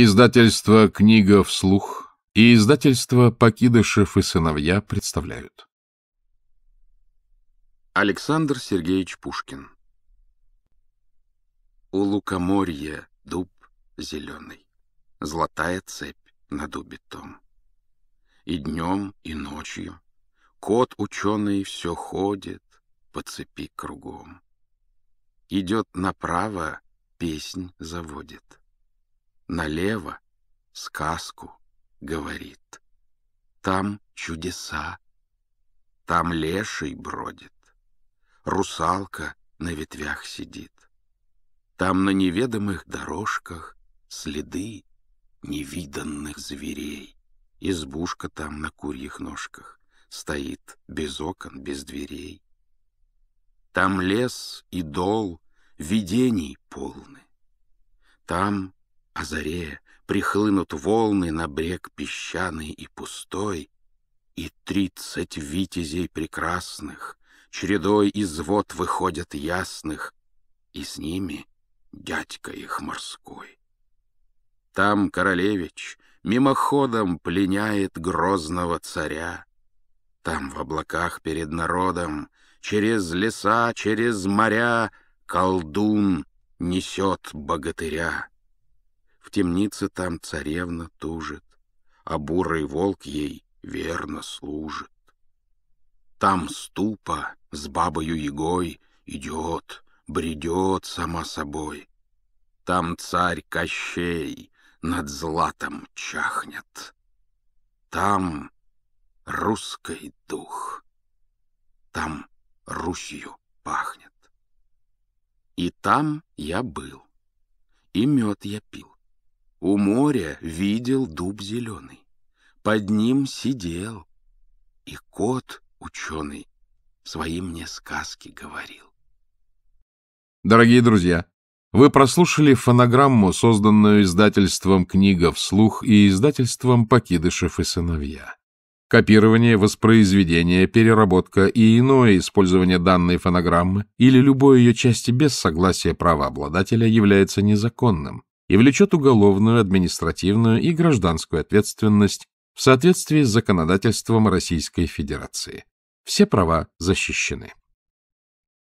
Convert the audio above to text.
Издательство «Книга вслух» и издательство «Покидышев и сыновья» представляют. Александр Сергеевич Пушкин У лукоморья дуб зеленый, Золотая цепь на дубе том. И днем, и ночью Кот ученый все ходит По цепи кругом. Идет направо, песнь заводит налево сказку говорит. Там чудеса, там леший бродит, русалка на ветвях сидит. Там на неведомых дорожках следы невиданных зверей. Избушка там на курьих ножках стоит без окон, без дверей. Там лес и дол видений полны. Там о заре прихлынут волны на брег песчаный и пустой, И тридцать витязей прекрасных чередой из вод выходят ясных, И с ними дядька их морской. Там королевич мимоходом пленяет грозного царя, Там в облаках перед народом через леса, через моря Колдун несет богатыря. В темнице там царевна тужит, А бурый волк ей верно служит. Там ступа с бабою Егой Идет, бредет сама собой. Там царь Кощей над златом чахнет. Там русский дух, там Русью пахнет. И там я был, и мед я пил. У моря видел дуб зеленый, под ним сидел, и кот ученый свои мне сказки говорил. Дорогие друзья, вы прослушали фонограмму, созданную издательством «Книга вслух» и издательством «Покидышев и сыновья». Копирование, воспроизведение, переработка и иное использование данной фонограммы или любой ее части без согласия правообладателя является незаконным и влечет уголовную, административную и гражданскую ответственность в соответствии с законодательством Российской Федерации. Все права защищены.